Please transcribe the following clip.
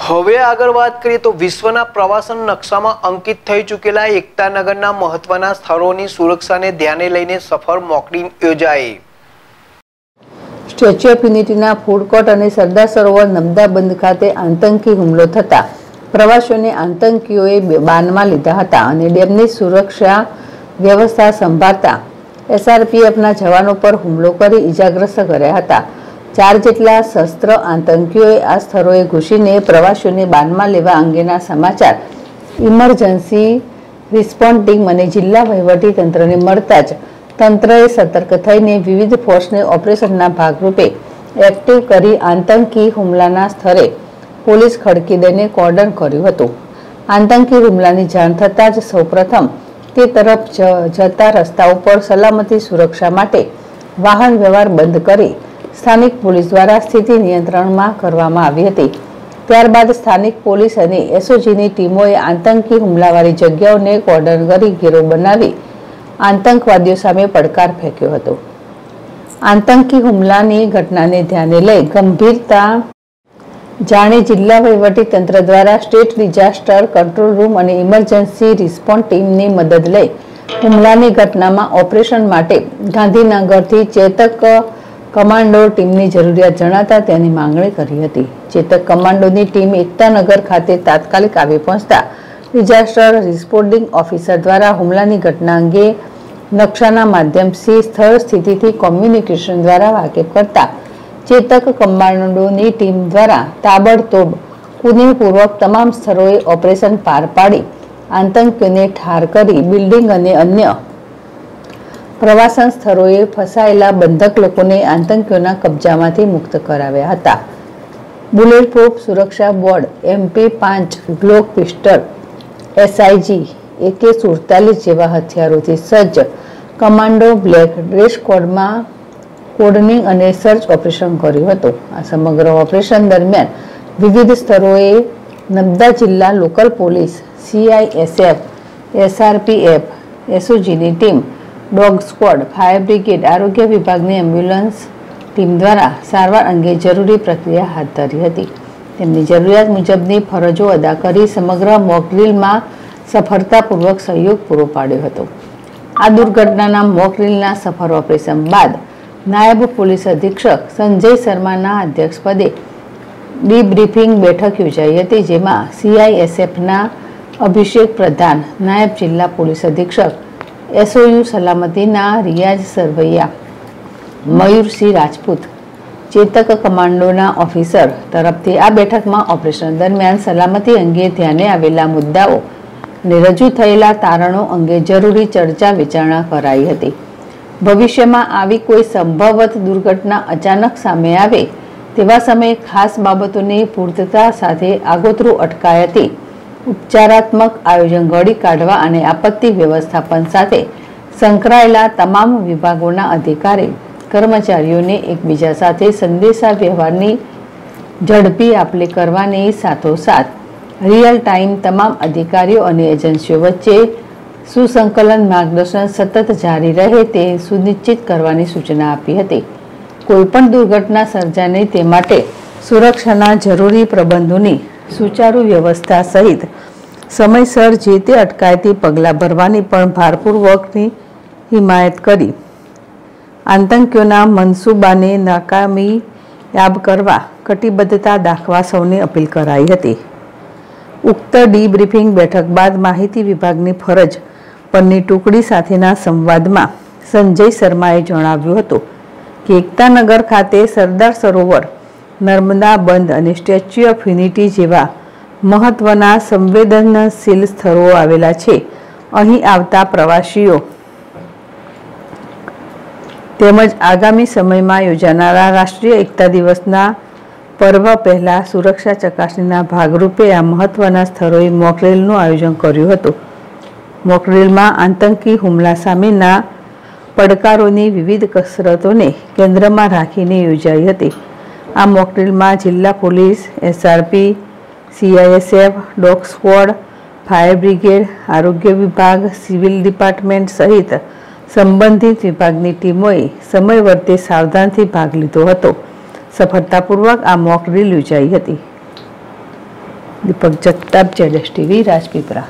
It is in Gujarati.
હવે આગળ વાત કરીએ તો વિશ્વના પ્રવાસન નકશામાં અંકિત થઈ ચૂકેલા એકતાનગરના મહત્વના સ્થળોની સુરક્ષાને ધ્યાને લઈને સફળ મોકડી યોજાઈ. સ્ટેચ્યુ ઓફ યુનિટીના ફૂડ કોર્ટ અને સરદાર સરોવર નમદા બંધ ખાતે આતંકી હુમલો થતા પ્રવાસીઓને આતંકીઓએ બાનમાં લીધા હતા અને ડેમની સુરક્ષા વ્યવસ્થા સંભાળતા એસઆરપીએફના જવાનો પર હુમલો કરી ઇજાગ્રસ્ત કર્યા હતા. ચાર જેટલા શસ્ત્ર આતંકીઓએ આ સ્થળોએ ઘૂસીને પ્રવાસીઓને બાનમાં લેવા અંગેના સમાચાર. ઇમરજન્સી રિસ્પોન્ડિંગ અને જિલ્લા વહીવટી તંત્રને મળતા જ તંત્રએ સતર્ક થઈને વિવિધ ફોર્સને ઓપરેશનના ભાગરૂપે એક્ટિવ કરી આતંકી હુમલાના સ્થળે પોલીસ ખડકી દઈને કોર્ડન કર્યું હતું. આતંકી હુમલાની જાણ થતાં જ સૌપ્રથમ તે તરફ જતા રસ્તા ઉપર સલામતી સુરક્ષા માટે વાહન વ્યવહાર બંધ કરી સ્થાનિક પોલીસ દ્વારા સ્થિતિ નિયંત્રણમાં કરવામાં આવી હતી. ત્યારબાદ સ્થાનિક પોલીસ અને એસઓજીની ટીમોએ આતંકી હુમલાવાળી જગ્યાઓને કોર્ડન કરી ઘેરો બનાવી આતંકવાદીઓ સામે પડકાર ફેંક્યો હતો. આતંકી હુમલાની ઘટનાને ધ્યાને લઈ ગંભીરતા જાણે જિલ્લા વહીવટી તંત્ર દ્વારા સ્ટેટ ડિઝાસ્ટર કંટ્રોલ રૂમ અને ઇમરજન્સી રિસ્પોન્સ ટીમની મદદ લઈ હુમલાની ઘટનામાં ઓપરેશન માટે ગાંધીનગરથી ચેતક કમાન્ડો ટીમની જરૂરિયાત જણાતા તેની માંગણી કરી હતી. ચેતક કમાન્ડોની ટીમ એકતાનગર ખાતે તાત્કાલિક આવી પહોંચતા ડિઝાસ્ટર રિસ્પોન્ડિંગ ઓફિસર દ્વારા હુમલાની ઘટના અંગે નકશાના માધ્યમથી સ્થળ સ્થિતિથી કોમ્યુનિકેશન દ્વારા વાકેફ કરતા ચેતક કમાન્ડોની ટીમ દ્વારા તાબડતોબ કુનેહપૂર્વક તમામ સ્થળોએ ઓપરેશન પાર પાડી આતંકીઓને ઠાર કરી બિલ્ડિંગ અને અન્ય પ્રવાસન સ્થળોએ ફસાયેલા બંધક લોકોને આતંકીઓના કબજામાંથી મુક્ત કરાવ્યા હતા. બુલેટ પ્રૂફ સુરક્ષા બોર્ડ એમપી પાંચ ગ્લોક પિસ્ટલ એસઆઈજી એકે સુડતાલીસ જેવા હથિયારોથી સજ્જ કમાન્ડો બ્લેક ડ્રેસ કોડમાં કોડનિંગ અને સર્ચ ઓપરેશન કર્યું હતું. આ સમગ્ર ઓપરેશન દરમિયાન વિવિધ સ્થળોએ નર્મદા જિલ્લા local police CISF SRPF એસઓજીની team dog squad, fire brigade, આરોગ્ય વિભાગની એમ્બ્યુલન્સ ટીમ દ્વારા સારવાર અંગે જરૂરી પ્રક્રિયા હાથ ધરી હતી. તેમની જરૂરિયાત મુજબની ફરજો અદા કરી સમગ્ર મોકડ્રીલમાં સફળતાપૂર્વક સહયોગ પૂરો પાડ્યો હતો. આ દુર્ઘટનાના મોકડ્રીલના સફળ ઓપરેશન બાદ નાયબ પોલીસ અધિક્ષક સંજય શર્માના અધ્યક્ષપદે ડીબ્રીફિંગ બેઠક યોજાઈ હતી, જેમાં સીઆઈએસએફના અભિષેક પ્રધાન, નાયબ જિલ્લા પોલીસ અધિક્ષક એસઓયુ સલામતીના રિયાઝ સરવૈયા, મયુરસિંહ રાજપૂત, ચેતક કમાન્ડોના ઓફિસર તરફથી આ બેઠકમાં ઓપરેશન દરમિયાન સલામતી અંગે ધ્યાને આવેલા મુદ્દાઓ અને રજૂ થયેલા તારણો અંગે જરૂરી ચર્ચા વિચારણા કરાઈ હતી. ભવિષ્યમાં આવી કોઈ સંભવત દુર્ઘટના અચાનક સામે આવે તેવા સમયે ખાસ બાબતોની પૂર્તતા સાથે આગોતરું અટકાયતી ઉપચારાત્મક આયોજન ઘડી કાઢવા અને આપત્તિ વ્યવસ્થાપન સાથે સંકળાયેલા તમામ વિભાગોના અધિકારી, કર્મચારીઓને એકબીજા સાથે સંદેશા વ્યવહારની ઝડપી આપલે કરવાની સાથોસાથ રિયલ ટાઈમ તમામ અધિકારીઓ અને એજન્સીઓ વચ્ચે સુસંકલન માર્ગદર્શન સતત જારી રહે તે સુનિશ્ચિત કરવાની સૂચના આપી હતી. કોઈપણ દુર્ઘટના સર્જાય તે માટે સુરક્ષાના જરૂરી પ્રબંધોની સુચારુ વ્યવસ્થા સહિત સમયસર જે તે અટકાયતી પગલાં ભરવાની પણ ભારપૂર્વકની હિમાયત કરી. આતંકીઓના મનસૂબાને નાકામી યાબ કરવા કટિબદ્ધતા દાખવા સૌને અપીલ કરાઈ હતી. ઉક્ત ડીબ્રીફિંગ બેઠક બાદ માહિતી વિભાગની ફરજ પરની ટુકડી સાથેના સંવાદમાં સંજય શર્માએ જણાવ્યું હતું કે એકતાનગર ખાતે સરદાર સરોવર, નર્મદા બંધ અને સ્ટેચ્યુ ઓફ યુનિટી જેવા મહત્વના સંવેદનશીલ સ્થળો આવેલા છે. અહીં આવતા પ્રવાસીઓ તેમજ આગામી સમયમાં યોજાનારા રાષ્ટ્રીય એકતા દિવસના પર્વ પહેલાં સુરક્ષા ચકાસણીના ભાગરૂપે આ મહત્વના સ્થળોએ મોકરેલનું આયોજન કર્યું હતું. મોકરેલમાં આતંકી હુમલા સામેના પડકારોની વિવિધ કસરતોને કેન્દ્રમાં રાખીને યોજાઈ હતી. આ મોકડ્રીલમાં જિલ્લા police, SRP CISF dog squad fire brigade આરોગ્ય વિભાગ સિવિલ ડિપાર્ટમેન્ટ સહિત સંબંધિત વિભાગની ટીમોએ સમય વર્તે સાવધાનથી ભાગ લીધો હતો. સફળતાપૂર્વક આ મોક ડ્રીલ યોજાઈ હતી. દીપક જગતાપ જેડેશ ટીવી, રાજપીપળા.